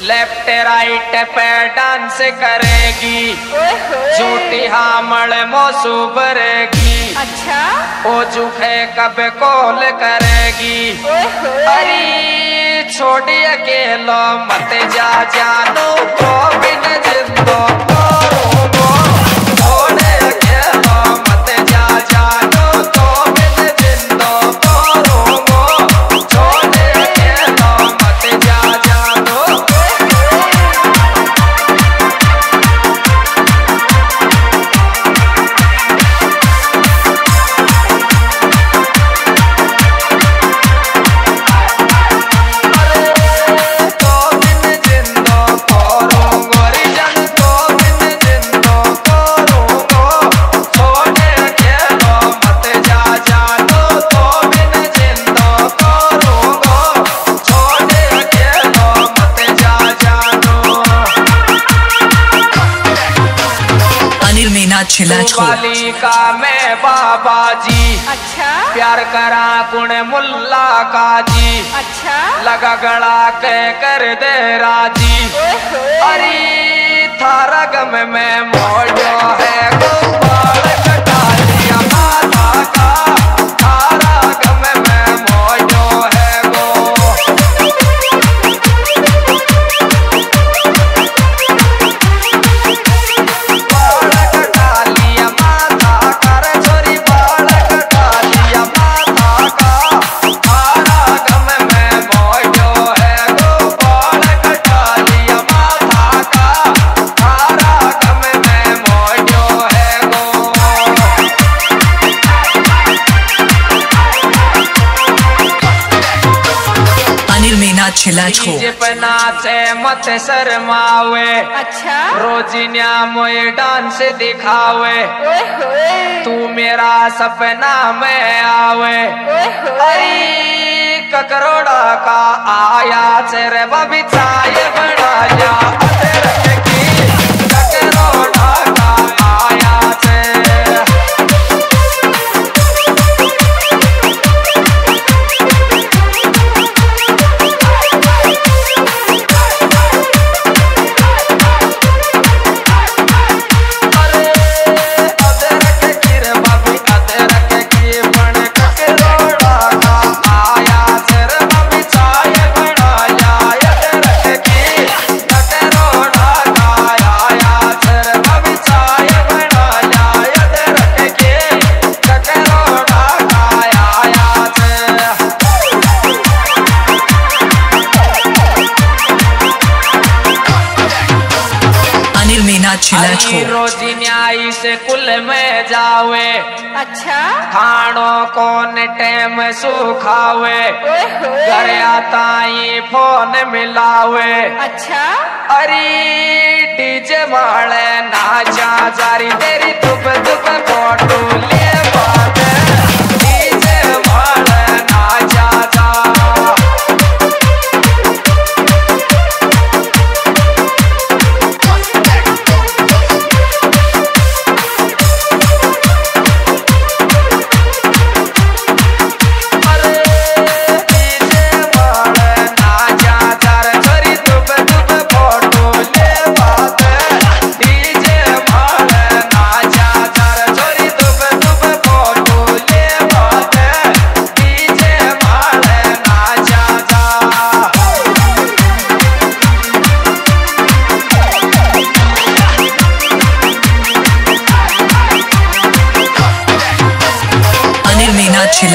Left right पे dance करेगी। झूठी हामड़ मौसू भरेगी। अच्छा। ओ जुखे कब कॉल करेगी। अरे छोड़ी अकेलो मत जा जानो। छिला छोड़ वाली का मैं बाबा जी अच्छा। प्यार करा गुण मुल्ला का जी अच्छा। लगा गड़ा के कर दे राज़ी। अरे थारा गम में मोड़ो है गोपाल कटा लिया माता का। छिला छो। नाचे मत शर्मावे। अच्छा। रोजिनिया मोए डांस दिखावे। ओए तू मेरा सपना में आवे। अरे ककरोड़ा का आया चेरे बबिचाए चाय छिला छोड़ रोजी न्याय से कुल में जावे। अच्छा? खानो कौन टेम सुखावे? घर आता ही फ़ोन मिलावे। अच्छा? अरे डीजे वाले नाचा जारी तेरी दुब दुब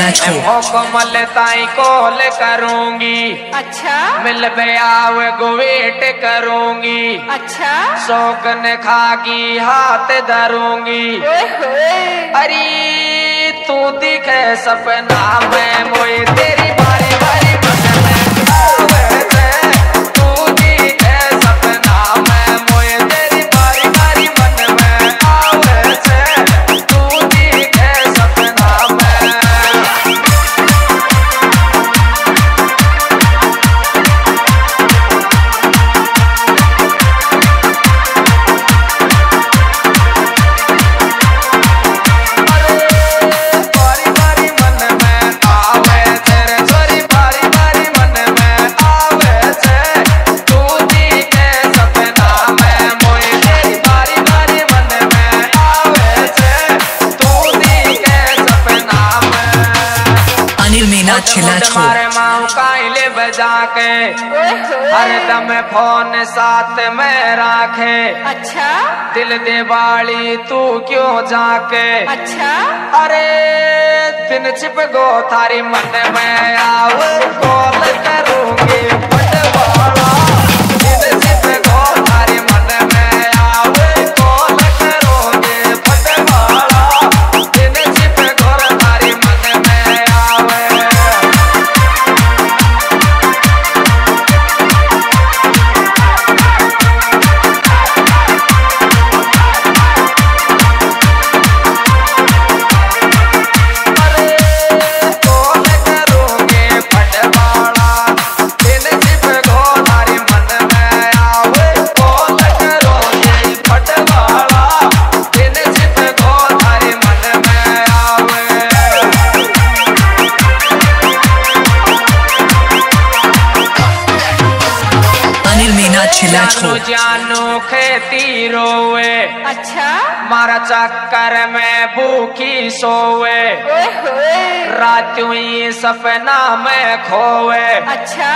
मीना को कमल ताई कॉल करूँगी। अच्छा। मिल आव वेट करूँगी। अच्छा। शौकन खागी हाथ धरूँगी। अरे तू दिखे सपना में मोए तेरी बारी। छिला मुझ छो। काइले बजा के हर दम फ़ोन साथ में राखे। अच्छा। दिल दिवाली तू क्यों जाके? अच्छा। अरे दिन छिप गो थारी मन में आओ कॉल करूँगी। छिला छो। जानू जानू खेती रोवे। अच्छा। मारा चक्कर में भूखी सोवे। ओए होए। रात हुई सपना में खोवे। अच्छा।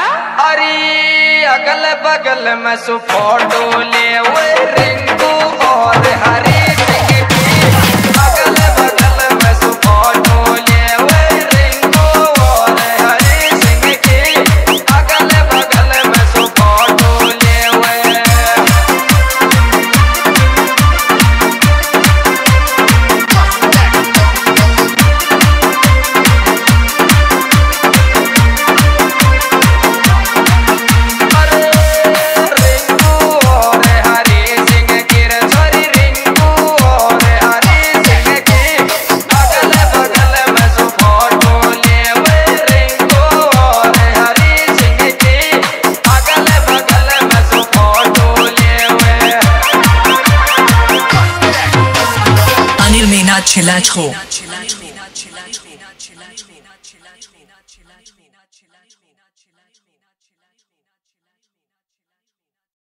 अरे अगल बगल में सुफोटो डोले। वे रिंकू और हरी अनिल मीना छिला छो